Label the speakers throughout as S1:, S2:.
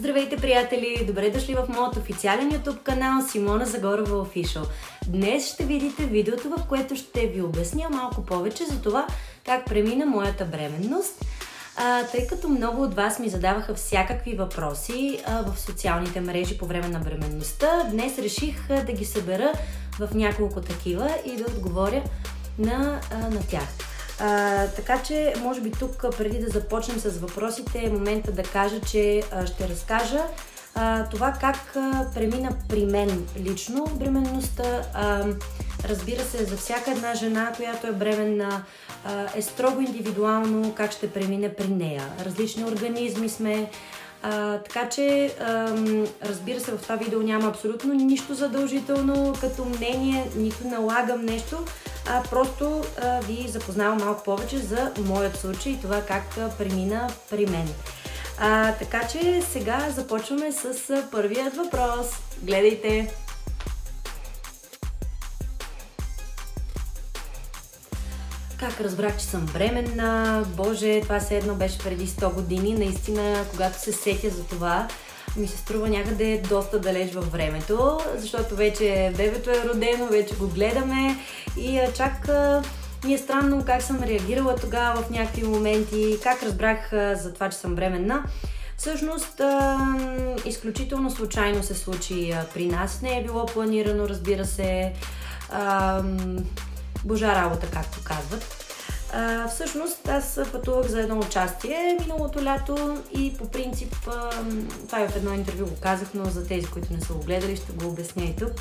S1: Здравейте, приятели! Добре дошли в моят официален YouTube канал Симона Загорова Official. Днес ще видите видеото, в което ще ви обясня малко повече за това как премина моята бременност. А, тъй като много от вас ми задаваха всякакви въпроси а, в социалните мрежи по време на бременността, днес реших а, да ги събера в няколко такива и да отговоря на, а, на тях. А, така че, може би тук, преди да започнем с въпросите, е момента да кажа, че а, ще разкажа а, това как а, премина при мен лично бременността. А, разбира се, за всяка една жена, която е бременна, а, е строго индивидуално как ще премине при нея. Различни организми сме, а, така че, а, разбира се, в това видео няма абсолютно нищо задължително като мнение, нито налагам нещо а просто а, ви запознавам малко повече за моят случай и това как премина при мен. А, така че сега започваме с първият въпрос. Гледайте! Как разбрах, че съм бременна? Боже, това се едно беше преди 100 години. Наистина, когато се сетя за това, ми се струва някъде доста далеч във времето, защото вече бебето е родено, вече го гледаме и чак ми е странно как съм реагирала тогава в някакви моменти, как разбрах за това, че съм бременна. Всъщност, изключително случайно се случи при нас. Не е било планирано, разбира се. Божа работа, както казват. А, всъщност аз пътувах за едно участие миналото лято и по принцип, а, това е в едно интервю го казах, но за тези, които не са го гледали, ще го обясня и тук.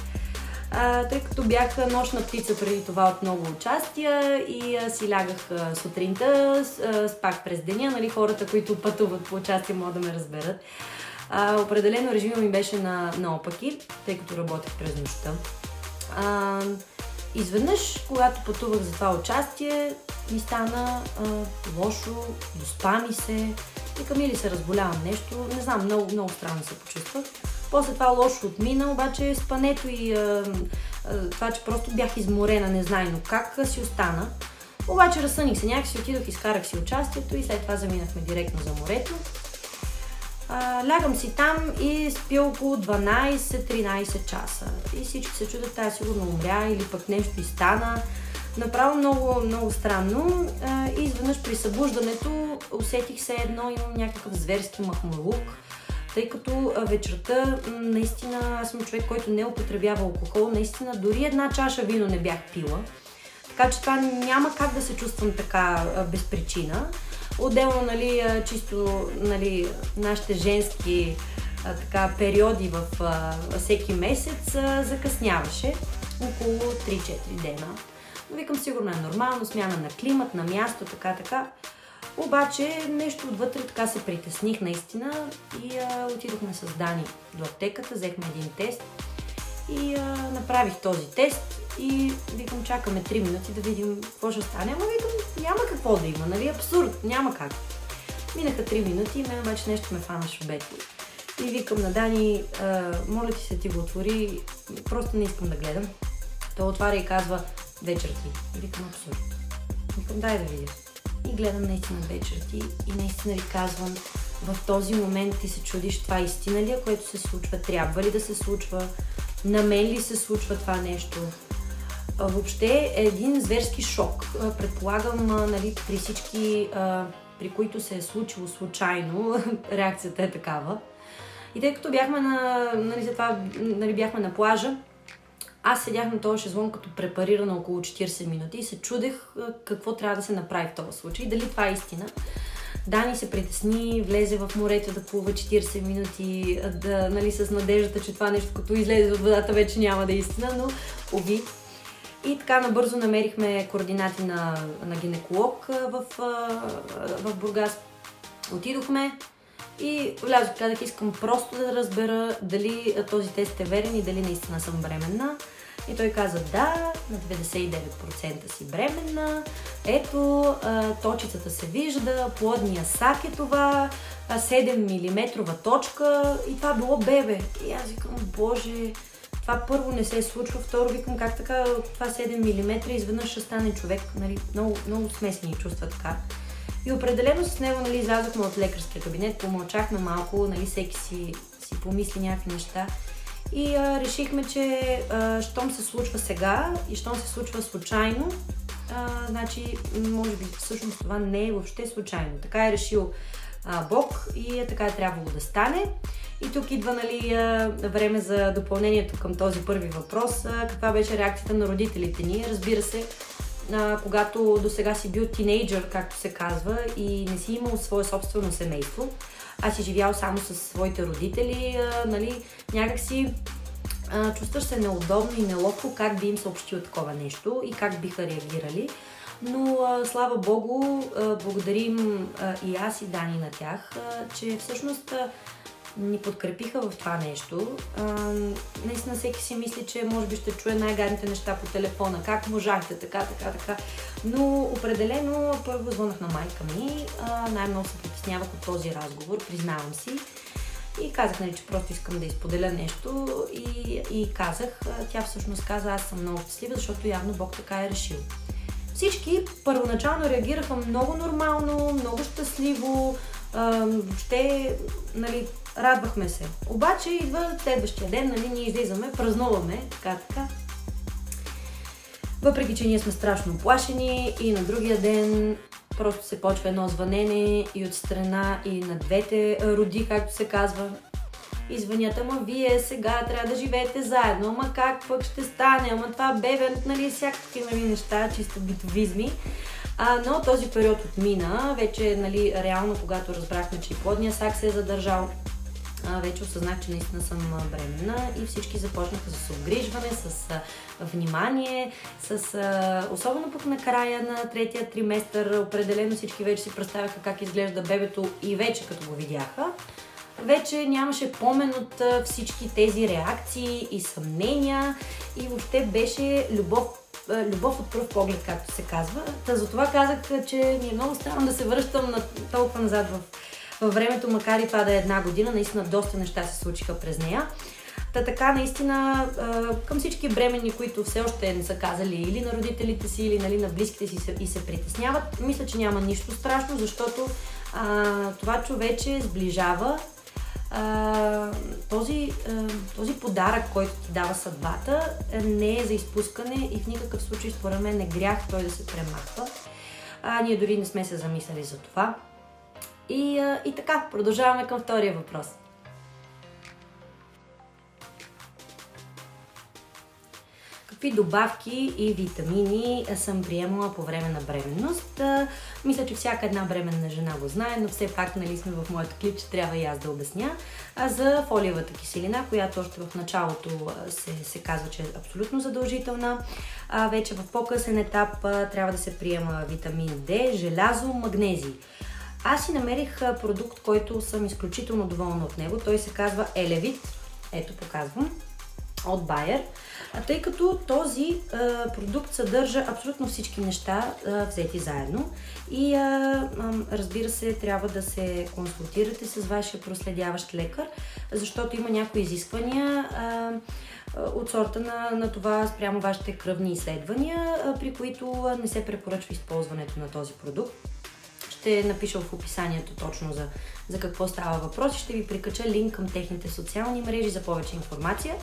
S1: А, тъй като бях нощна птица преди това от много участия и а, си лягах а, сутринта, а, спах през деня, нали, хората, които пътуват по участие могат да ме разберат. А, определено режима ми беше на, наопаки, тъй като работех през нощта. А, Изведнъж, когато пътувах за това участие, ми стана а, лошо, доспа ми се, викам или се разболявам нещо, не знам, много, много странно се почувствах. После това лошо отмина, обаче спането и а, а, това, че просто бях изморена, незнайно как си остана. Обаче разсъних се някакси, отидох, изкарах си участието и след това заминахме директно за морето. Лягам си там и спи около 12-13 часа. И всички се чудят, тая сигурно умря или пък нещо и стана. Направо много, много странно. И изведнъж при събуждането усетих се едно, имам някакъв зверски махмалук. Тъй като вечерта, наистина, аз съм човек, който не употребява алкохол, наистина дори една чаша вино не бях пила. Така че това няма как да се чувствам така без причина. Отделно, нали, чисто нали, нашите женски а, така, периоди в а, всеки месец а, закъсняваше около 3-4 дена. Но викам, сигурно е нормално, смяна на климат, на място, така, така. Обаче нещо отвътре така се притесних наистина и а, отидохме с Дани до аптеката, взехме един тест и а, направих този тест и викам, чакаме 3 минути да видим какво ще стане. Ама викам, няма какво да има, нали? Абсурд, няма как. Минаха 3 минути и мен обаче нещо ме фана шубети. И викам на Дани, моля ти се ти го отвори, просто не искам да гледам. Той отваря и казва, вечер ти. И викам, абсурд. Викам, дай да видя. И гледам наистина вечер ти и наистина ви казвам, в този момент ти се чудиш това истина ли е, което се случва, трябва ли да се случва, на мен ли се случва това нещо. Въобще е един зверски шок. Предполагам, нали, при всички, при които се е случило случайно, реакцията е такава. И тъй като бяхме на, нали, за нали, бяхме на плажа, аз седях на този шезлон като препарирана около 40 минути и се чудех какво трябва да се направи в този случай, дали това е истина. Дани се притесни, влезе в морето да плува 40 минути, да, нали, с надеждата, че това нещо, като излезе от водата, вече няма да е истина, но уви. И така набързо намерихме координати на, на гинеколог в, в Бургас. Отидохме и влязох, казах, искам просто да разбера дали този тест е верен и дали наистина съм бременна. И той каза, да, на 99% си бременна, ето, точицата се вижда, плодния сак е това, 7 мм точка и това било бебе. И аз викам, боже, това първо не се е случва, второ викам как така това 7 мм изведнъж ще стане човек, нали, много, много смесни чувства така. И определено с него нали, излязохме от лекарския кабинет, помълчахме малко, нали, всеки си, си помисли някакви неща. И а, решихме, че а, щом се случва сега и щом се случва случайно, а, значи, може би всъщност това не е въобще случайно. Така е решил а, Бог и е така е трябвало да стане. И тук идва нали, време за допълнението към този първи въпрос. Каква беше реакцията на родителите ни? Разбира се, когато до сега си бил тинейджър, както се казва, и не си имал свое собствено семейство, а си живял само с своите родители, нали, някакси чувстваш се неудобно и неловко как би им съобщил такова нещо и как биха реагирали. Но слава Богу, благодарим и аз и Дани на тях, че всъщност ни подкрепиха в това нещо. А, наистина всеки си мисли, че може би ще чуе най-гадните неща по телефона. Как можахте, така, така, така. Но определено първо звънах на майка ми. Най-много се притеснявах от този разговор, признавам си. И казах, нали, че просто искам да изподеля нещо и, и казах, тя всъщност каза, аз съм много щастлива, защото явно Бог така е решил. Всички първоначално реагираха много нормално, много щастливо, въобще, нали, радвахме се. Обаче идва следващия ден, нали, ние излизаме, празнуваме, така, така. Въпреки, че ние сме страшно оплашени и на другия ден просто се почва едно звънене и от страна и на двете роди, както се казва. И звънят, ама вие сега трябва да живеете заедно, ама как пък ще стане, ама това бебе, нали, всякакви нали, неща, чисто битовизми. А, но този период отмина, вече нали, реално, когато разбрахме, че и плодния сак се е задържал, а, вече осъзнах, че наистина съм бременна и всички започнаха с обгрижване, с а, внимание, с, а, особено пък на края на третия триместър, определено всички вече си представяха как изглежда бебето и вече като го видяха. Вече нямаше помен от всички тези реакции и съмнения и въобще беше любов любов от пръв поглед, както се казва. Та затова казах, че ми е много странно да се връщам на толкова назад в, във времето, макар и това да е една година. Наистина доста неща се случиха през нея. Та така, наистина, към всички бремени, които все още не са казали или на родителите си, или нали, на близките си и се притесняват, мисля, че няма нищо страшно, защото а, това човече сближава а, този, а, този подарък, който ти дава съдбата, не е за изпускане и в никакъв случай, според мен, не грях той да се премахва. А, ние дори не сме се замисляли за това. И, а, и така, продължаваме към втория въпрос. Какви добавки и витамини съм приемала по време на бременност. Мисля, че всяка една бременна жена го знае, но все пак нали сме в моето клип, че трябва и аз да обясня. А за фолиевата киселина, която още в началото се, се казва, че е абсолютно задължителна. А, вече в по-късен етап трябва да се приема витамин D, желязо, магнезий. Аз си намерих продукт, който съм изключително доволна от него. Той се казва Елевит. Ето, показвам. От Bayer тъй като този а, продукт съдържа абсолютно всички неща а, взети заедно и а, а, разбира се, трябва да се консултирате с вашия проследяващ лекар, защото има някои изисквания а, от сорта на, на това спрямо вашите кръвни изследвания, а, при които не се препоръчва използването на този продукт. Ще напиша в описанието точно за, за какво става въпрос и ще ви прикача линк към техните социални мрежи за повече информация.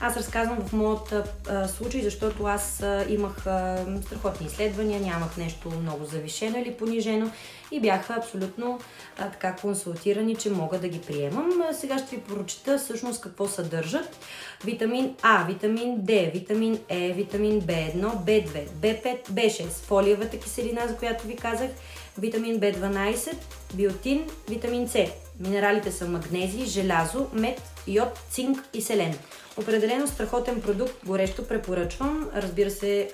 S1: Аз разказвам в моят а, случай, защото аз а, имах а, страхотни изследвания, нямах нещо много завишено или понижено и бяха абсолютно а, така консултирани, че мога да ги приемам. Сега ще ви прочита всъщност какво съдържат. Витамин А, витамин Д, витамин Е, витамин B1, B2, B5, B6, фолиевата киселина, за която ви казах, витамин B12, биотин, витамин С. Минералите са магнезий, желязо, мед, йод, цинк и селен. Определено страхотен продукт, горещо препоръчвам, разбира се,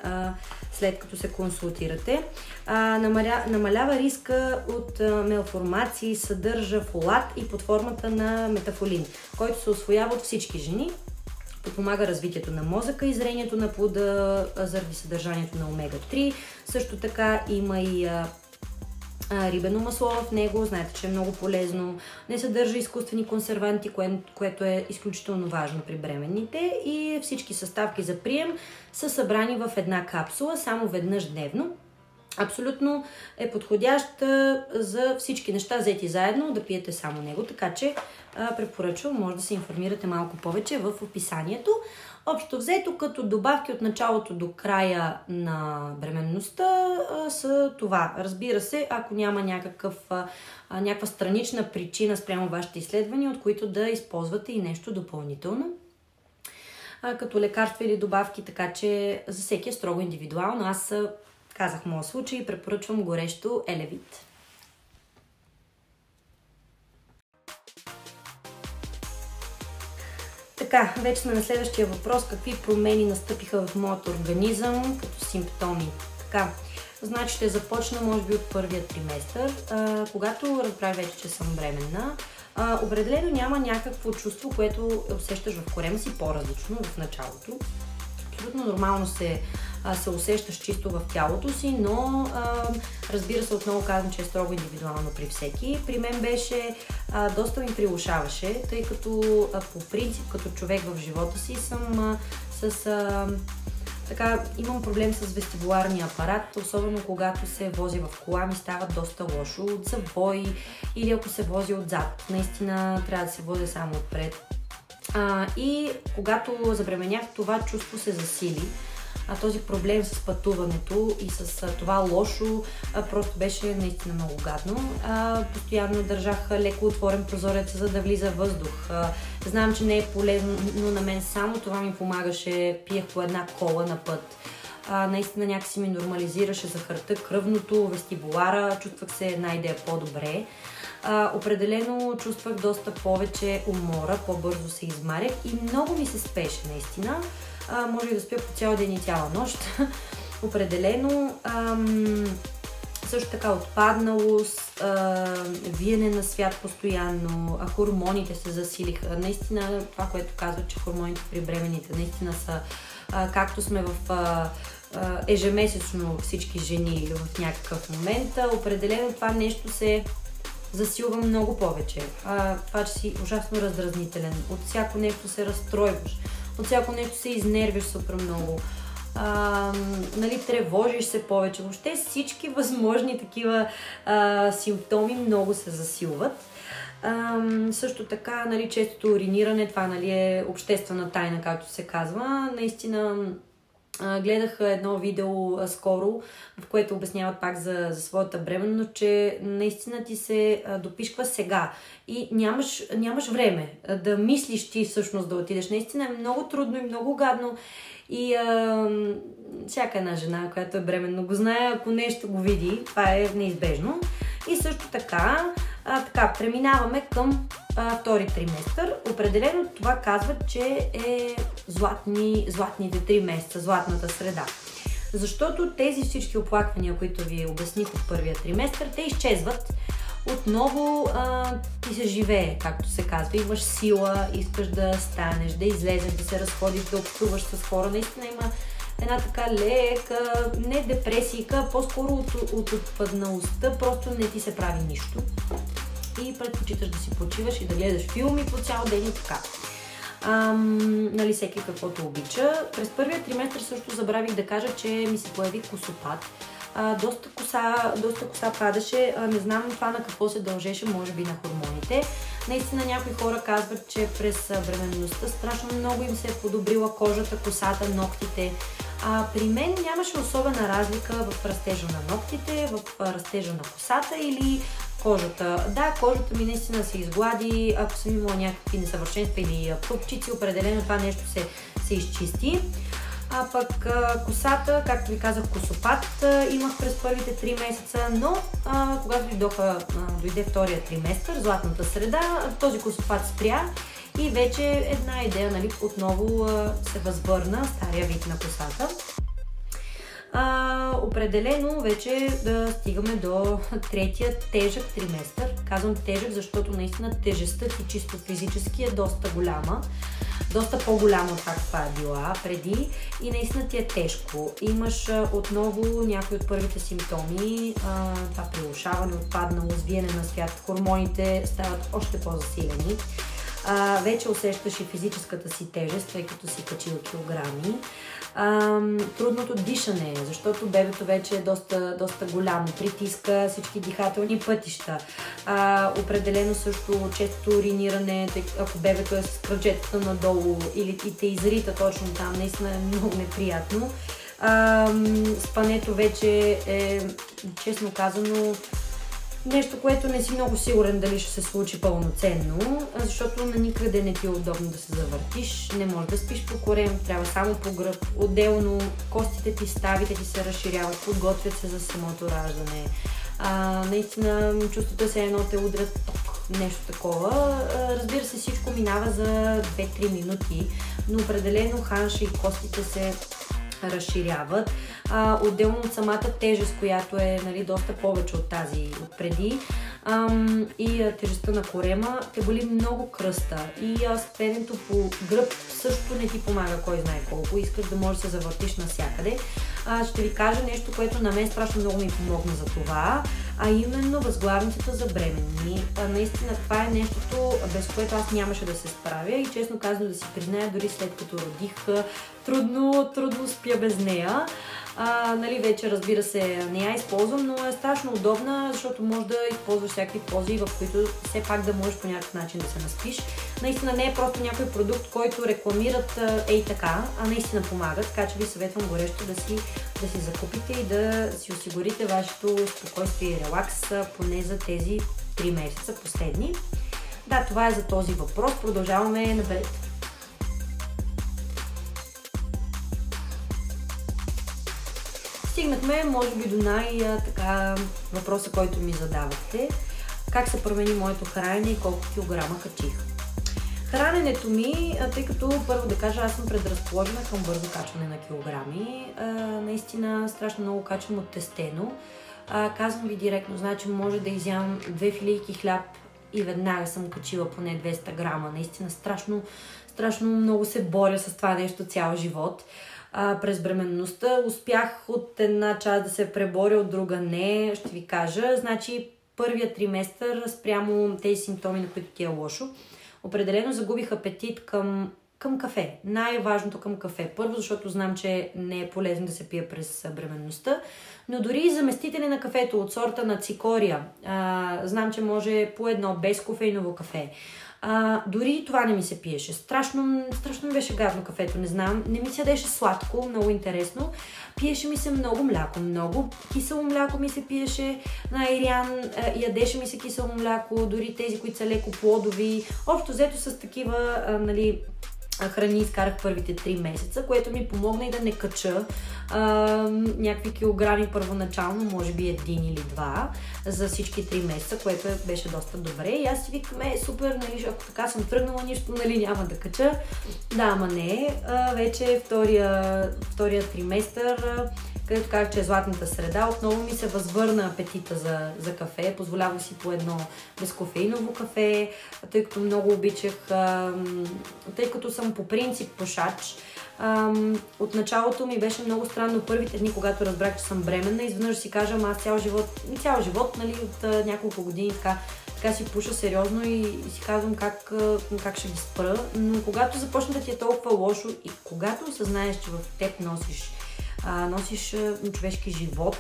S1: след като се консултирате. намаля, намалява риска от мелформации, съдържа фолат и под формата на метафолин, който се освоява от всички жени. Подпомага развитието на мозъка и зрението на плода заради съдържанието на омега-3. Също така има и рибено масло в него, знаете, че е много полезно. Не съдържа изкуствени консерванти, кое, което е изключително важно при бременните. И всички съставки за прием са събрани в една капсула само веднъж дневно. абсолютно е подходящ за всички неща взети заедно, да пиете само него, така че препоръчвам, може да се информирате малко повече в описанието. Общо взето, като добавки от началото до края на бременността са това. Разбира се, ако няма някакъв, някаква странична причина спрямо вашите изследвания, от които да използвате и нещо допълнително като лекарства или добавки, така че за всеки е строго индивидуално. Аз казах моят случай и препоръчвам горещо Елевит. Така, вече сме на следващия въпрос. Какви промени настъпиха в моят организъм като симптоми? Така, значи ще започна може би от първия триместър. А, когато разбрах вече, че съм бременна, а, определено няма някакво чувство, което усещаш в корема си по-различно в началото. Абсолютно нормално се се усещаш чисто в тялото си, но разбира се, отново казвам, че е строго индивидуално при всеки. При мен беше, доста ми прилушаваше, тъй като по принцип като човек в живота си съм с... Така, имам проблем с вестибуларния апарат, особено когато се вози в кола, ми става доста лошо от завой или ако се вози отзад. Наистина трябва да се вози само отпред. А, и когато забременях, това чувство се засили а, този проблем с пътуването и с а, това лошо а, просто беше наистина много гадно. А, постоянно държах леко отворен прозорец, за да влиза въздух. А, знам, че не е полезно но на мен само това ми помагаше. Пиех по една кола на път. А, наистина някакси ми нормализираше захарта, кръвното, вестибулара, чувствах се една идея по-добре. А, определено чувствах доста повече умора, по-бързо се измарях и много ми се спеше наистина а, може и да спя по цял ден и цяла нощ. Определено. Ам, също така отпадналост, а, виене на свят постоянно, а хормоните се засилиха. Наистина, това, което казват, че хормоните при бременните наистина са, а, както сме в а, ежемесечно всички жени в някакъв момент, определено това нещо се засилва много повече. А, това, че си ужасно раздразнителен, от всяко нещо се разстройваш от всяко нещо се изнервиш супер много. А, нали, тревожиш се повече. Въобще всички възможни такива а, симптоми много се засилват. А, също така, нали, честото уриниране, това нали, е обществена тайна, както се казва. Наистина гледах едно видео скоро, в което обясняват пак за, за своята бременност, че наистина ти се а, допишква сега и нямаш, нямаш време да мислиш ти всъщност да отидеш. Наистина е много трудно и много гадно и а, всяка една жена, която е бременна, го знае, ако нещо го види, това е неизбежно. И също така, а, така преминаваме към а, втори триместър. Определено това казва, че е златни, златните три месеца, златната среда. Защото тези всички оплаквания, които ви обясних от първия триместър, те изчезват. Отново а, ти се живее, както се казва. Имаш сила, искаш да станеш, да излезеш, да се разходиш, да общуваш с хора. Наистина има една така лека, не депресийка, по-скоро от, от отпадналостта, просто не ти се прави нищо. И предпочиташ да си почиваш и да гледаш филми по цял ден и така. Ам, нали, всеки каквото обича. През първия триместър също забравих да кажа, че ми се появи косопад. А, доста, коса, доста коса падаше. А, не знам това на какво се дължеше, може би на хормоните. Наистина някои хора казват, че през бременността страшно много им се е подобрила кожата, косата, ногтите. А, при мен нямаше особена разлика в растежа на ногтите, в растежа на косата или кожата. Да, кожата ми наистина се изглади, ако съм имала някакви несъвършенства или пупчици, определено това нещо се, се изчисти. А пък косата, както ви казах, косопат имах през първите 3 месеца, но а, когато дойдоха, дойде втория триместър, златната среда, този косопат спря и вече една идея, нали, отново се възвърна стария вид на косата. А, определено вече да стигаме до третия тежък триместър. Казвам тежък, защото наистина тежестта ти чисто физически е доста голяма. Доста по-голяма от това е била преди и наистина ти е тежко. Имаш отново някои от първите симптоми, а, това прилушаване, отпаднало, звиене на свят, хормоните стават още по-засилени а, вече усещаш и физическата си тежест, тъй като си качил килограми. А, трудното дишане, защото бебето вече е доста, доста голямо, притиска всички дихателни пътища. А, определено също често уриниране, ако бебето е с кръчетата надолу или и те изрита точно там, наистина е много неприятно. А, спането вече е, честно казано, нещо, което не си много сигурен дали ще се случи пълноценно, защото на никъде не ти е удобно да се завъртиш, не можеш да спиш по корем, трябва само по гръб. Отделно костите ти, ставите ти се разширяват, подготвят се за самото раждане. А, наистина чувството се едно те удрят ток, нещо такова. Разбира се, всичко минава за 2-3 минути, но определено ханша и костите се разширяват. А, отделно от самата тежест, която е нали, доста повече от тази от преди ам, и а, тежестта на корема, те боли много кръста. И а, спенето по гръб също не ти помага кой знае колко. Искаш да можеш да се завъртиш навсякъде. А, ще ви кажа нещо, което на мен страшно много ми помогна за това, а именно възглавницата за бременни. А, наистина това е нещото, без което аз нямаше да се справя и честно казвам да си призная, дори след като родих, трудно, трудно спя без нея. А, нали, вече разбира се не я използвам, но е страшно удобна, защото може да използваш всякакви пози, в които все пак да можеш по някакъв начин да се наспиш. Наистина не е просто някой продукт, който рекламират ей така, а наистина помага, така че ви съветвам горещо да си, да си закупите и да си осигурите вашето спокойствие и релакс поне за тези 3 месеца последни. Да, това е за този въпрос. Продължаваме напред. Стигнахме, може би, до най-така въпроса, който ми задавахте. Как се промени моето хранене и колко килограма качих? Храненето ми, тъй като първо да кажа, аз съм предразположена към бързо качване на килограми. А, наистина страшно много качвам от тестено. А, казвам ви директно, значи може да изям две филийки хляб и веднага съм качила поне 200 грама. Наистина страшно, страшно много се боря с това нещо цял живот а, през бременността. Успях от една част да се преборя, от друга не, ще ви кажа. Значи първия триместър спрямо тези симптоми, на които ти е лошо, определено загубих апетит към, към кафе. Най-важното към кафе. Първо, защото знам, че не е полезно да се пие през бременността, но дори и заместители на кафето от сорта на цикория. А, знам, че може по едно без кофейново кафе. А, дори това не ми се пиеше. Страшно, страшно ми беше гадно кафето, не знам. Не ми се ядеше сладко, много интересно. Пиеше ми се много мляко, много кисело мляко ми се пиеше на Ириан, ядеше ми се кисело мляко, дори тези, които са леко плодови. Общо взето с такива, а, нали, храни изкарах първите 3 месеца, което ми помогна и да не кача а, някакви килограми първоначално, може би един или два за всички 3 месеца, което беше доста добре. И аз си викам, е, супер, нали, ако така съм тръгнала, нищо нали, няма да кача. Да, ама не. А, вече втория, втория триместър където казах, че е златната среда, отново ми се възвърна апетита за, за кафе. Позволявах си по едно безкофеиново кафе, тъй като много обичах, тъй като съм по принцип пушач. от началото ми беше много странно първите дни, когато разбрах, че съм бременна. Изведнъж си кажа, аз цял живот, цял живот, нали, от няколко години така, така си пуша сериозно и, и си казвам как, как ще ги спра. Но когато започна да ти е толкова лошо и когато осъзнаеш, че в теб носиш а, носиш а, човешки живот.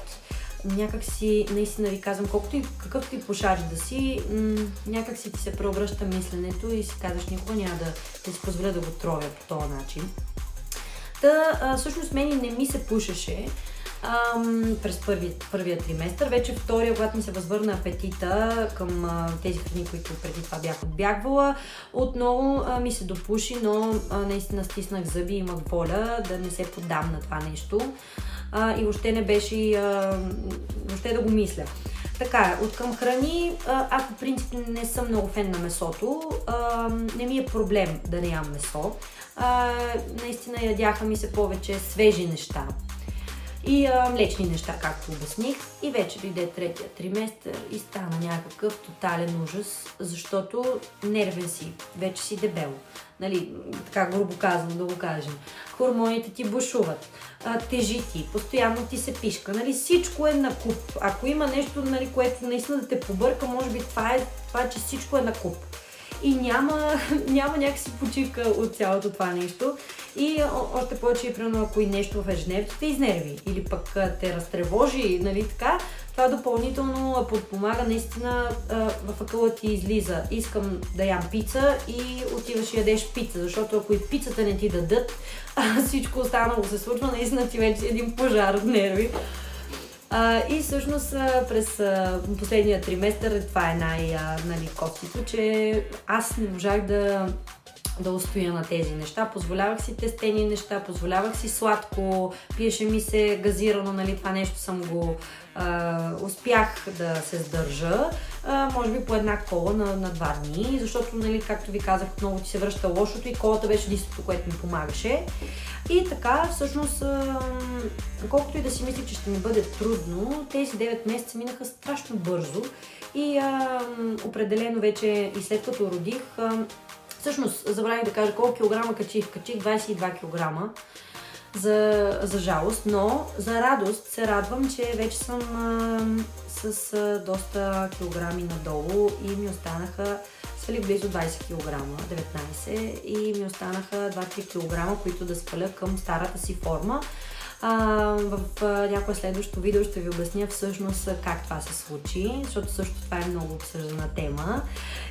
S1: Някак си, наистина ви казвам, колкото и какъвто и пушач да си, някак си ти се преобръща мисленето и си казваш, никога няма да, да си позволя да го тровя по този начин. Та, а, всъщност мен не ми се пушеше ам, през първи, първия триместър. Вече втория, когато ми се възвърна апетита към а, тези храни, които преди това бях отбягвала, отново а, ми се допуши, но а, наистина стиснах зъби и имах воля да не се поддам на това нещо. А, и въобще не беше, а, въобще да го мисля. Така, от към храни, аз по принцип не съм много фен на месото. А, не ми е проблем да не ям месо. А, наистина ядяха ми се повече свежи неща и а, млечни неща, както обясних. И вече дойде третия триместър и стана някакъв тотален ужас, защото нервен си, вече си дебел. Нали, така грубо казвам да го кажем. Хормоните ти бушуват, тежи ти, постоянно ти се пишка. Нали, всичко е на куп. Ако има нещо, нали, което наистина да те побърка, може би това е, това е че всичко е на куп. и няма, няма някакси почивка от цялото това нещо. И още повече, примерно, ако и нещо в ежедневието те изнерви или пък те разтревожи, нали така, това допълнително подпомага наистина в акъла ти излиза. Искам да ям пица и отиваш и ядеш пица, защото ако и пицата не ти дадат, всичко останало се случва, наистина ти вече един пожар от нерви. А, и всъщност през последния триместър това е най-костито, нали, че аз не можах да да устоя на тези неща. Позволявах си тестени неща, позволявах си сладко, пиеше ми се газирано, нали, това нещо съм го успях да се сдържа, а, може би по една кола на, на два дни, защото, нали, както ви казах, много ти се връща лошото и колата беше единството, което ми помагаше. И така, всъщност, а, колкото и да си мислих, че ще ми бъде трудно, тези 9 месеца минаха страшно бързо и а, определено вече и след като родих, а, Всъщност, забравих да кажа колко килограма качих. Качих 22 килограма за, за жалост, но за радост се радвам, че вече съм а, с а, доста килограми надолу и ми останаха свалих близо 20 кг, 19 и ми останаха 2-3 кг, които да сваля към старата си форма. А, в някое следващо видео ще ви обясня всъщност как това се случи, защото също това е много обсъждана тема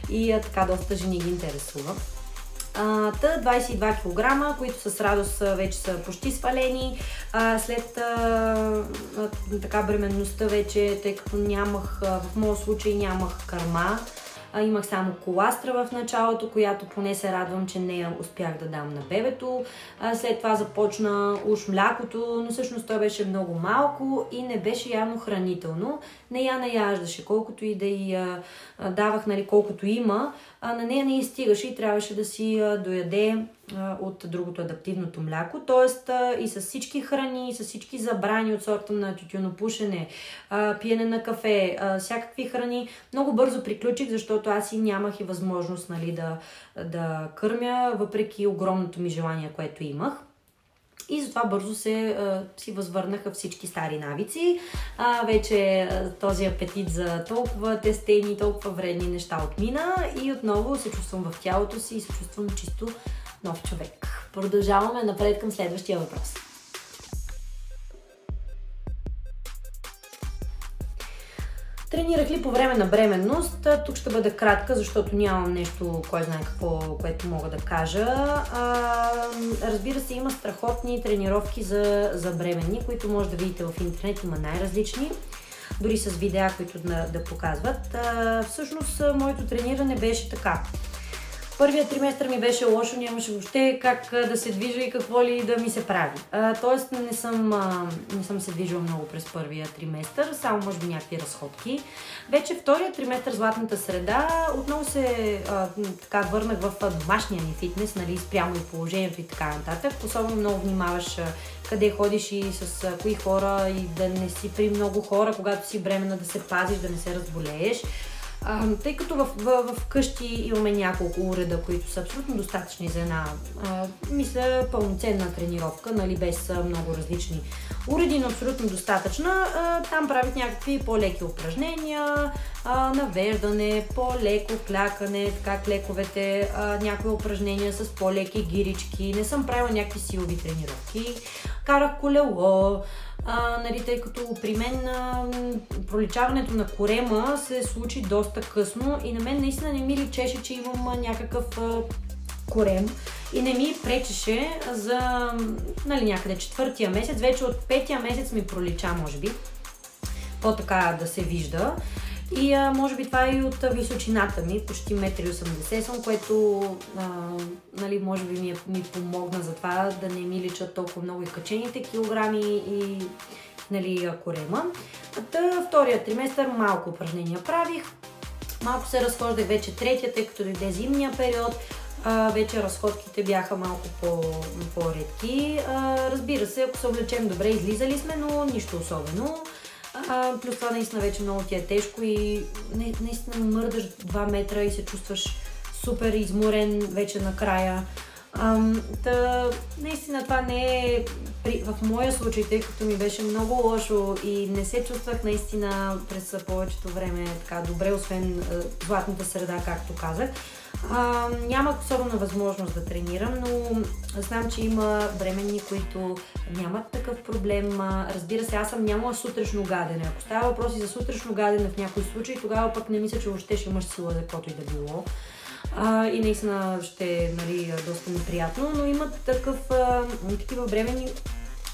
S1: и а, така доста жени ги интересува. Та 22 кг, които с радост вече са почти свалени. След така бременността вече, тъй като нямах, в моят случай нямах кърма, имах само коластра в началото, която поне се радвам, че нея успях да дам на бебето. След това започна уж млякото, но всъщност той беше много малко и не беше явно хранително. Не я наяждаше, колкото и да а, давах, нали, колкото има, на нея не изстигаше и трябваше да си дояде от другото адаптивното мляко, т.е. и с всички храни, и с всички забрани от сорта на тютюнопушене, пиене на кафе, всякакви храни. Много бързо приключих, защото аз и нямах и възможност нали, да, да кърмя, въпреки огромното ми желание, което имах. И затова бързо се, си възвърнаха всички стари навици. А, вече този апетит за толкова тестени, толкова вредни неща отмина и отново се чувствам в тялото си и се чувствам чисто нов човек. Продължаваме напред към следващия въпрос. Тренирах ли по време на бременност? Тук ще бъда кратка, защото нямам нещо, кой знае какво, което мога да кажа. А, разбира се, има страхотни тренировки за, за бременни, които може да видите в интернет. Има най-различни, дори с видеа, които да, да показват. А, всъщност, моето трениране беше така. Първият триместър ми беше лошо, нямаше въобще как да се движа и какво ли да ми се прави. А, тоест не съм, а, не съм се движила много през първия триместър, само може би някакви разходки. Вече втория триместър, златната среда, отново се а, така върнах в домашния ни фитнес, нали, спрямо и положението и така нататък. Особено много внимаваш къде ходиш и с кои хора и да не си при много хора, когато си бремена да се пазиш, да не се разболееш. А, тъй като в, в, в къщи имаме няколко уреда, които са абсолютно достатъчни за една, а, мисля, пълноценна тренировка, нали, без много различни уреди, но абсолютно достатъчна. А, там правят някакви по-леки упражнения, а, навеждане, по-леко клякане, така клековете, а, някои упражнения с по-леки гирички. Не съм правила някакви силови тренировки. Карах колело, а, нали, тъй като при мен а, проличаването на корема се случи доста късно и на мен наистина не ми личеше, че имам а, някакъв а, корем и не ми пречеше за нали, някъде четвъртия месец, вече от петия месец ми пролича, може би, по-така да се вижда. И а, може би това е и от височината ми, почти 1,80 съм, което а, нали, може би ми, е, ми помогна за това да не ми личат толкова много и качените килограми и нали, корема. Та, втория триместър малко упражнения правих. Малко се разхождах вече третия, тъй като дойде зимния период. А, вече разходките бяха малко по, по-редки. А, разбира се, ако се облечем добре, излизали сме, но нищо особено. А, плюс това наистина вече много ти е тежко и наистина мърдаш 2 метра и се чувстваш супер изморен вече накрая. Ам, та, наистина това не е при, в моя случай, тъй като ми беше много лошо и не се чувствах наистина през повечето време така добре, освен а, златната среда, както казах. А, нямах особена възможност да тренирам, но знам, че има бременни, които нямат такъв проблем. Разбира се, аз съм нямала сутрешно гадене. Ако става въпроси за сутрешно гадене в някой случай, тогава пък не мисля, че въобще ще имаш сила за каквото и да било. А, и наистина ще е нали, доста неприятно, но има такъв, а, такива бремени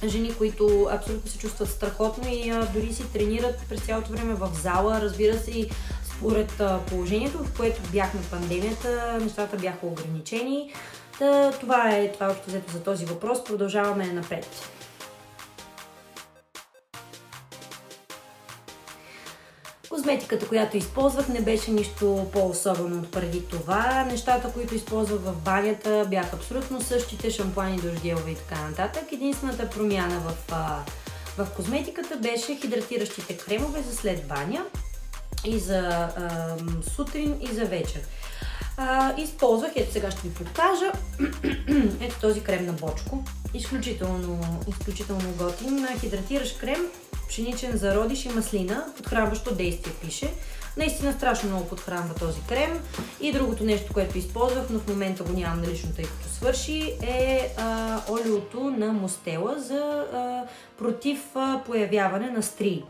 S1: жени, които абсолютно се чувстват страхотно и а, дори си тренират през цялото време в зала. Разбира се, и според положението, в което бяхме пандемията, нещата бяха ограничени. Та, това е това е общо взето за този въпрос. Продължаваме напред. Козметиката, която използвах, не беше нищо по-особено от преди това. Нещата, които използвах в банята, бяха абсолютно същите, шампуани, дожделове и така нататък. Единствената промяна в, в козметиката беше хидратиращите кремове за след баня и за а, сутрин и за вечер. А, използвах, ето сега ще ви покажа, ето този крем на бочко. Изключително, изключително готин. Хидратиращ крем, пшеничен зародиш и маслина, подхранващо действие пише. Наистина страшно много подхранва този крем. И другото нещо, което използвах, но в момента го нямам налично, тъй като свърши, е а, олиото на Мостела за а, против а, появяване на стрии.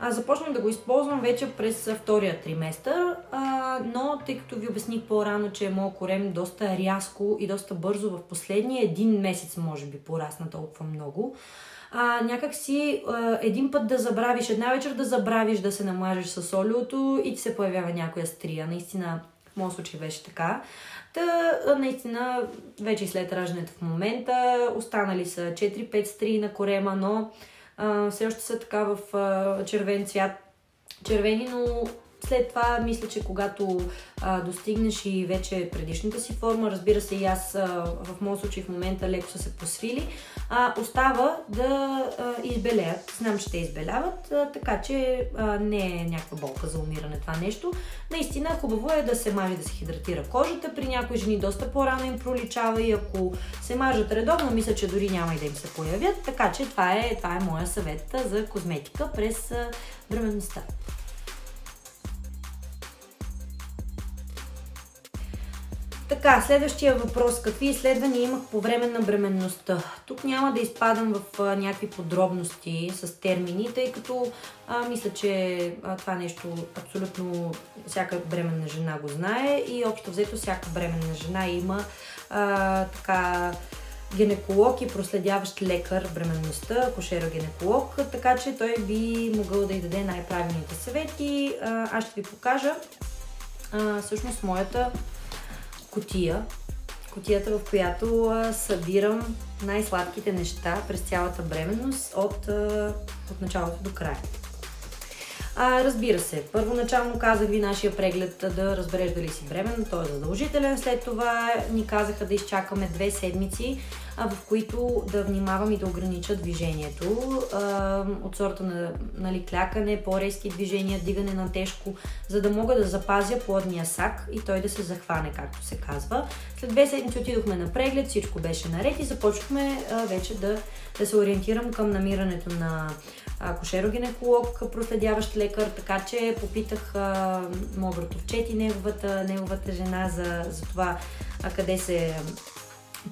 S1: А, започнах да го използвам вече през втория триместър, а, но тъй като ви обясних по-рано, че моят корем доста рязко и доста бързо в последния един месец може би порасна толкова много, а, някак си а, един път да забравиш, една вечер да забравиш да се намажеш с олиото и ти се появява някоя стрия. Наистина, в моят случай беше така. Та, наистина, вече след раждането в момента, останали са 4-5 стрии на корема, но все още са така в а, червен цвят. Червени, но след това мисля, че когато а, достигнеш и вече предишната си форма, разбира се и аз а, в моят случай в момента леко са се посвили, а, остава да а, избелеят. Знам, че те избеляват, а, така че а, не е някаква болка за умиране това нещо. Наистина хубаво е да се мажи, да се хидратира кожата. При някои жени доста по-рано им проличава и ако се мажат редовно, мисля, че дори няма и да им се появят. Така че това е, това е моя съвет за козметика през бременността. Така, следващия въпрос. Какви изследвания имах по време на бременността? Тук няма да изпадам в някакви подробности с термини, тъй като а, мисля, че а, това нещо абсолютно всяка бременна жена го знае и общо взето всяка бременна жена има а, така гинеколог и проследяващ лекар бременността, акушеро-гинеколог, така че той би могъл да й даде най-правилните съвети. Аз ще ви покажа а, всъщност моята котия. Котията, в която събирам най-сладките неща през цялата бременност от, от началото до края. А, разбира се, първоначално казах ви нашия преглед да разбереш дали си бременна, той е задължителен. След това ни казаха да изчакаме две седмици, в които да внимавам и да огранича движението. От сорта на нали, клякане, по-резки движения, дигане на тежко, за да мога да запазя плодния сак и той да се захване, както се казва. След две седмици отидохме на преглед, всичко беше наред и започнахме вече да, да се ориентирам към намирането на акушеро-гинеколог, проследяващ лекар, така че попитах моят братовчет и неговата, неговата жена за, за това а, къде се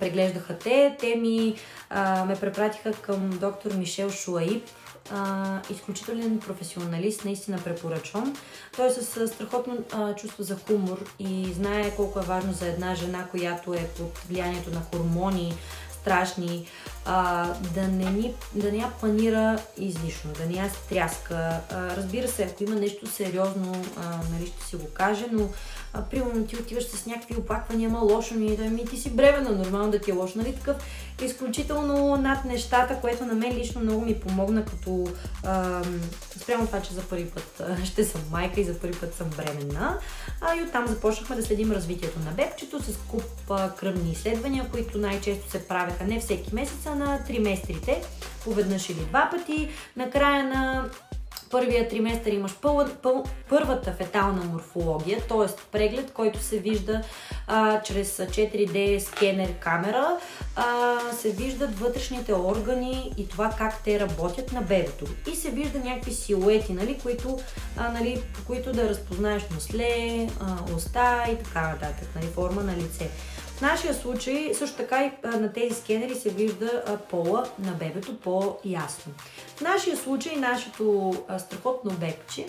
S1: преглеждаха те. Те ми а, ме препратиха към доктор Мишел Шуаип, а, изключителен професионалист, наистина препоръчвам. Той е с страхотно а, чувство за хумор и знае колко е важно за една жена, която е под влиянието на хормони, страшни, а, да, не ни, да не я планира излишно, да не я стряска. А, разбира се, ако има нещо сериозно, а, нали, ще си го каже, но примерно ти отиваш с някакви оплаквания, ама лошо ми, да ми ти си бременна, нормално да ти е лошо, нали такъв изключително над нещата, което на мен лично много ми помогна, като а, спрямо това, че за първи път а, ще съм майка и за първи път съм бременна. А, и оттам започнахме да следим развитието на бебчето с куп а, кръвни изследвания, които най-често се правеха не всеки месец, а на триместрите, поведнъж или два пъти. Накрая на първия триместър имаш пъл, пъл, първата фетална морфология, т.е. преглед, който се вижда а, чрез 4D скенер камера, а, се виждат вътрешните органи и това как те работят на бебето. И се вижда някакви силуети, нали, които, а, нали, които да разпознаеш носле, уста и така нататък, нали, форма на лице. В нашия случай също така и на тези скенери се вижда пола на бебето по-ясно. В нашия случай нашето страхотно бебче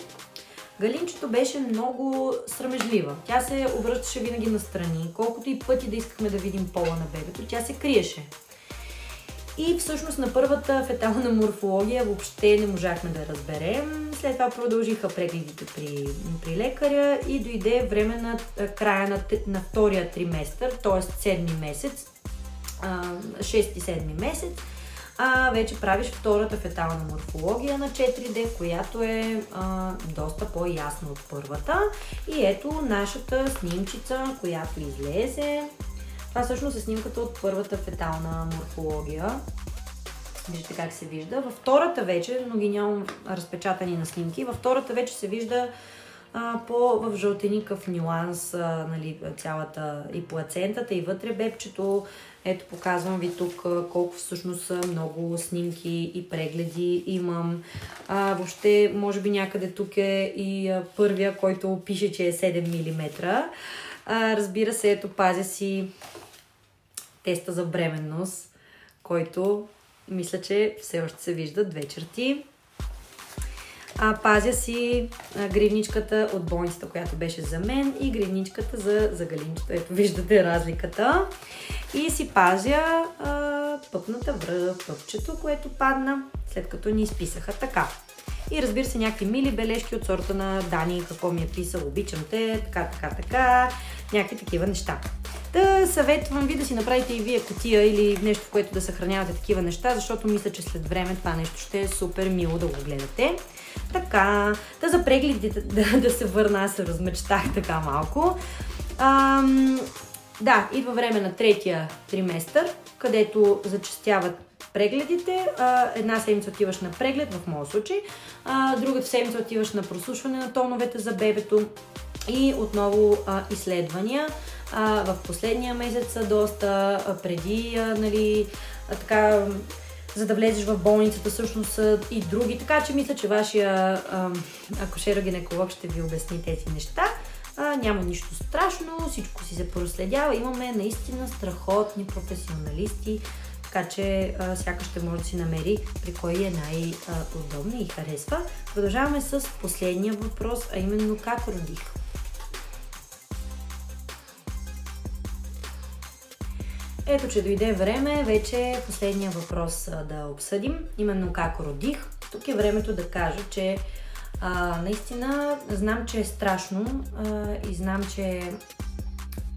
S1: Галинчето беше много срамежлива. Тя се обръщаше винаги настрани. Колкото и пъти да искахме да видим пола на бебето, тя се криеше. И всъщност на първата фетална морфология въобще не можахме да разберем. След това продължиха прегледите при, при лекаря и дойде време на края на, на втория триместър, т.е. седми месец, 6-7 месец, а, вече правиш втората фетална морфология на 4D, която е а, доста по-ясна от първата. И ето нашата снимчица, която излезе. Това всъщност е снимката от първата фетална морфология. Виждате как се вижда. Във втората вече, но ги нямам разпечатани на снимки, във втората вече се вижда а, по в жълтеникъв нюанс а, нали, цялата и плацентата, и вътре бебчето. Ето показвам ви тук колко всъщност много снимки и прегледи имам. А, въобще, може би някъде тук е и първия, който пише, че е 7 мм. А, разбира се, ето пазя си теста за бременност, който мисля, че все още се виждат две черти. А, пазя си а, гривничката от болницата, която беше за мен и гривничката за, за галинчето. Ето виждате разликата. И си пазя а, пъпната връв, пъпчето, което падна, след като ни изписаха така. И разбира се, някакви мили бележки от сорта на Дани, какво ми е писал, обичам те, така, така, така, някакви такива неща. Да съветвам ви да си направите и вие котия или нещо, в което да съхранявате такива неща, защото мисля, че след време това нещо ще е супер мило да го гледате. Така, да за прегледите да, да се върна, аз се размечтах така малко. Ам, да, идва време на третия триместър, където зачастяват прегледите. Една седмица отиваш на преглед, в моят случай. Другата седмица отиваш на прослушване на тоновете за бебето и отново изследвания. А, в последния месец са доста, а, преди, а, нали, а, така, за да влезеш в болницата, всъщност са и други. Така че мисля, че вашия акушер-гинеколог ще ви обясни тези неща. А, няма нищо страшно, всичко си се проследява. Имаме наистина страхотни професионалисти, така че сякаш ще може да си намери при кой е най-удобно и харесва. Продължаваме с последния въпрос, а именно как родих. Ето, че дойде време вече последния въпрос да обсъдим, именно как родих. Тук е времето да кажа, че а, наистина знам, че е страшно а, и знам, че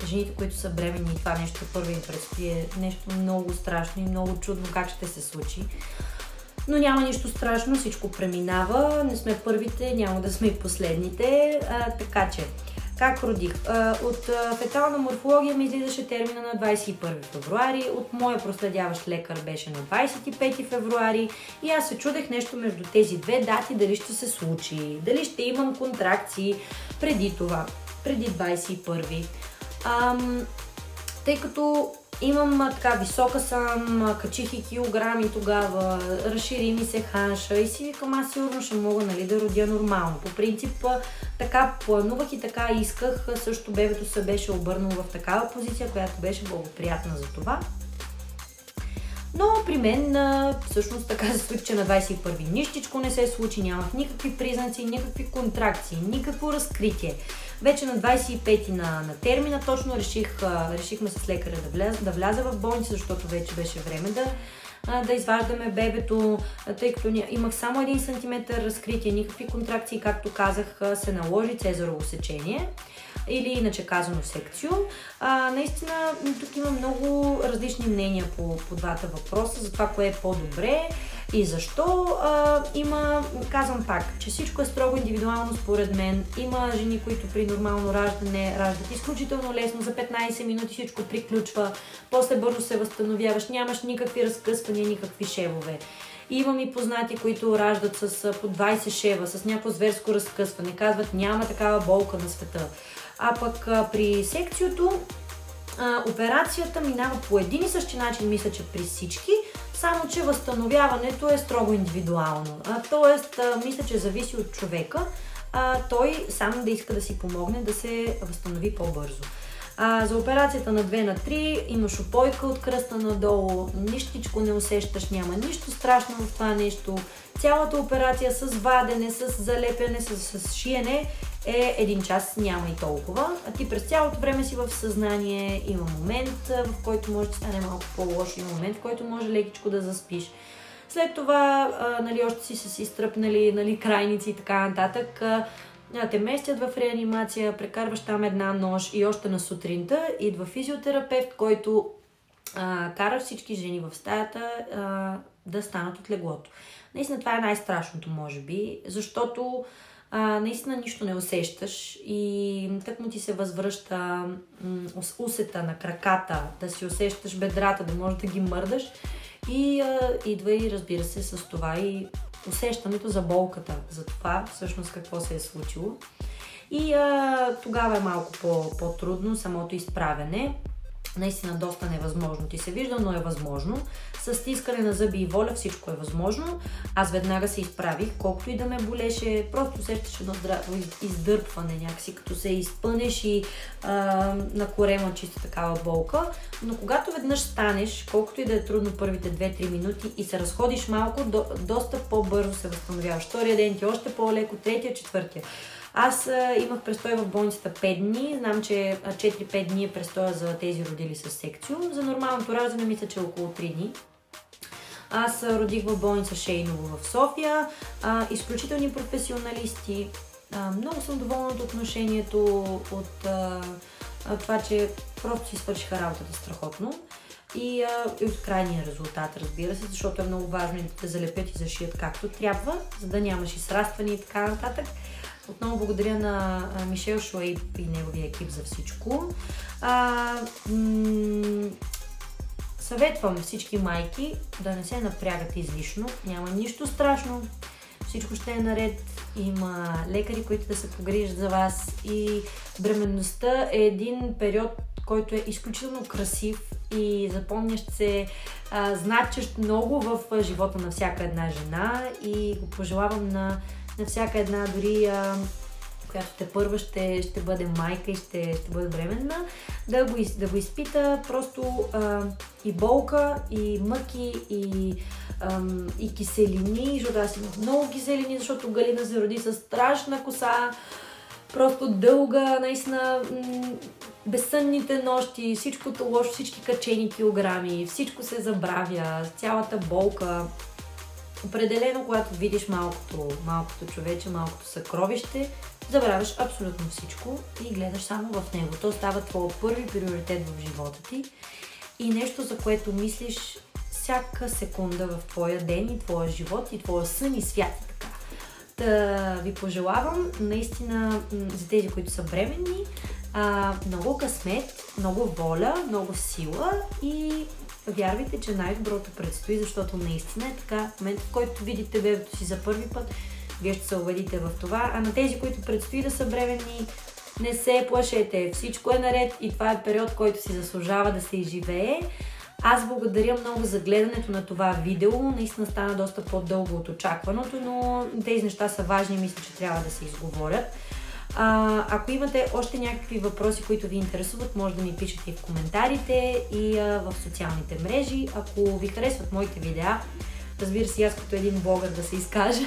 S1: жените, които са бременни и това нещо първо им предстои е нещо много страшно и много чудно как ще се случи. Но няма нищо страшно, всичко преминава, не сме първите, няма да сме и последните, а, така че как родих? От фетална морфология ми излизаше термина на 21 февруари, от моя проследяващ лекар беше на 25 февруари и аз се чудех нещо между тези две дати, дали ще се случи, дали ще имам контракции преди това, преди 21. Ам, тъй като Имам така висока съм, качих и килограми тогава, разшири ми се ханша и си викам, аз сигурно ще мога нали, да родя нормално. По принцип така планувах и така исках, също бебето се беше обърнало в такава позиция, която беше благоприятна за това. Но при мен всъщност така се случи, че на 21-ви нищичко не се случи, нямах никакви признаци, никакви контракции, никакво разкритие. Вече на 25-ти на, на термина точно реших, решихме с лекаря да вляза, да вляза в болница, защото вече беше време да, да изваждаме бебето, тъй като имах само 1 см разкритие, никакви контракции, както казах, се наложи цезарово сечение или иначе казано секцио. А, наистина тук има много различни мнения по, по двата въпроса за това кое е по-добре и защо. А, има, казвам пак, че всичко е строго индивидуално според мен. Има жени, които при нормално раждане раждат изключително лесно, за 15 минути всичко приключва, после бързо се възстановяваш, нямаш никакви разкъсвания, никакви шевове. Имам и познати, които раждат с по 20 шева, с някакво зверско разкъсване. Казват, няма такава болка на света. А пък при секциото операцията минава по един и същи начин, мисля, че при всички, само че възстановяването е строго индивидуално. Тоест, мисля, че зависи от човека, той сам да иска да си помогне да се възстанови по-бързо. За операцията на 2 на 3 имаш опойка от кръста надолу, нищичко не усещаш, няма нищо страшно в това нещо. Цялата операция с вадене, с залепяне, с шиене е един час, няма и толкова. А ти през цялото време си в съзнание, има момент, в който може да стане малко по-лошо, има момент, в който може лекичко да заспиш. След това, а, нали, още си се си стръпнали нали, крайници и така нататък. А, те местят в реанимация, прекарваш там една нощ и още на сутринта идва физиотерапевт, който а, кара всички жени в стаята а, да станат от леглото. Наистина това е най-страшното, може би, защото а, наистина нищо не усещаш и тък му ти се възвръща усета на краката, да си усещаш бедрата, да можеш да ги мърдаш и а, идва и разбира се с това и усещането за болката, за това всъщност какво се е случило. И а, тогава е малко по, по-трудно самото изправене наистина доста невъзможно ти се вижда, но е възможно. С стискане на зъби и воля всичко е възможно. Аз веднага се изправих, колкото и да ме болеше, просто усещаш едно издърпване някакси, като се изпънеш и а, на корема чисто такава болка. Но когато веднъж станеш, колкото и да е трудно първите 2-3 минути и се разходиш малко, до, доста по-бързо се възстановяваш. Втория ден ти е още по-леко, третия, четвъртия. Аз имах престой в болницата 5 дни. Знам, че 4-5 дни е престоя за тези родили с секцио. За нормалното раждане мисля, че е около 3 дни. Аз родих в болница Шейново в София. А, изключителни професионалисти. А, много съм доволна от отношението, от а, това, че просто си свършиха работата страхотно. И, а, и от крайния резултат, разбира се, защото е много важно да те залепят и зашият както трябва, за да нямаш и срастване и така нататък. Отново благодаря на Мишел Шуейп и неговия екип за всичко. А, м- съветвам всички майки да не се напрягат излишно. Няма нищо страшно. Всичко ще е наред. Има лекари, които да се погрижат за вас. И бременността е един период, който е изключително красив и запомнящ се, а, значещ много в живота на всяка една жена и го пожелавам на на всяка една, дори която те първа ще, ще бъде майка и ще, ще бъде бременна, да го, да го изпита просто а, и болка, и мъки, и, а, и киселини, защото аз имах много киселини, защото Галина се роди с страшна коса, просто дълга, наистина м- безсънните нощи, всичкото лошо, всички качени килограми, всичко се забравя, цялата болка. Определено, когато видиш малкото, малкото човече, малкото съкровище, забравяш абсолютно всичко и гледаш само в него. То става твой първи приоритет в живота ти и нещо, за което мислиш всяка секунда в твоя ден и твоя живот и твоя сън и свят. Така. Та ви пожелавам наистина за тези, които са бременни, много късмет, много воля, много сила и вярвайте, че най-доброто предстои, защото наистина е така. В момента, в който видите бебето си за първи път, вие ще се убедите в това. А на тези, които предстои да са бременни, не се плашете. Всичко е наред и това е период, който си заслужава да се изживее. Аз благодаря много за гледането на това видео. Наистина стана доста по-дълго от очакваното, но тези неща са важни и мисля, че трябва да се изговорят. А, ако имате още някакви въпроси, които ви интересуват, може да ми пишете в коментарите и а, в социалните мрежи. Ако ви харесват моите видеа, разбира се, аз като един блогър да се изкажа,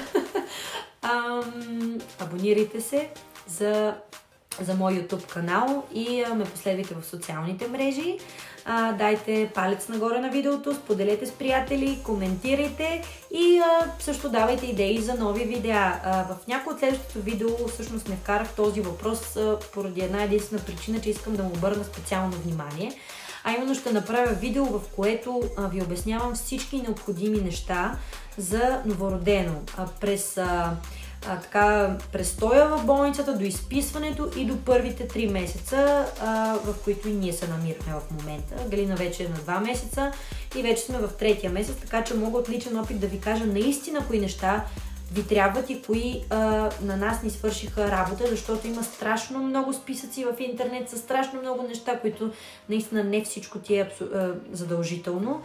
S1: абонирайте се за за мой YouTube канал и а, ме последвайте в социалните мрежи. А, дайте палец нагоре на видеото, споделете с приятели, коментирайте и а, също давайте идеи за нови видеа. А, в някои от следващото видео всъщност не вкарах този въпрос а, поради една единствена причина, че искам да му обърна специално внимание. А именно ще направя видео, в което а, ви обяснявам всички необходими неща за новородено. А, през а, а, така, престоя в болницата, до изписването и до първите три месеца, а, в които и ние се намираме в момента. Галина вече е на два месеца и вече сме в третия месец, така че мога от личен опит да ви кажа наистина кои неща ви трябват и кои а, на нас ни свършиха работа, защото има страшно много списъци в интернет с страшно много неща, които наистина не всичко ти е задължително.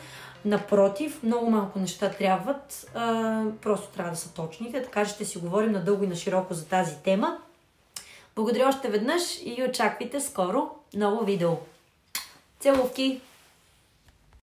S1: Напротив, много малко неща трябват, а, просто трябва да са точните, така че ще си говорим надълго и на широко за тази тема. Благодаря още веднъж и очаквайте скоро ново видео. Целувки!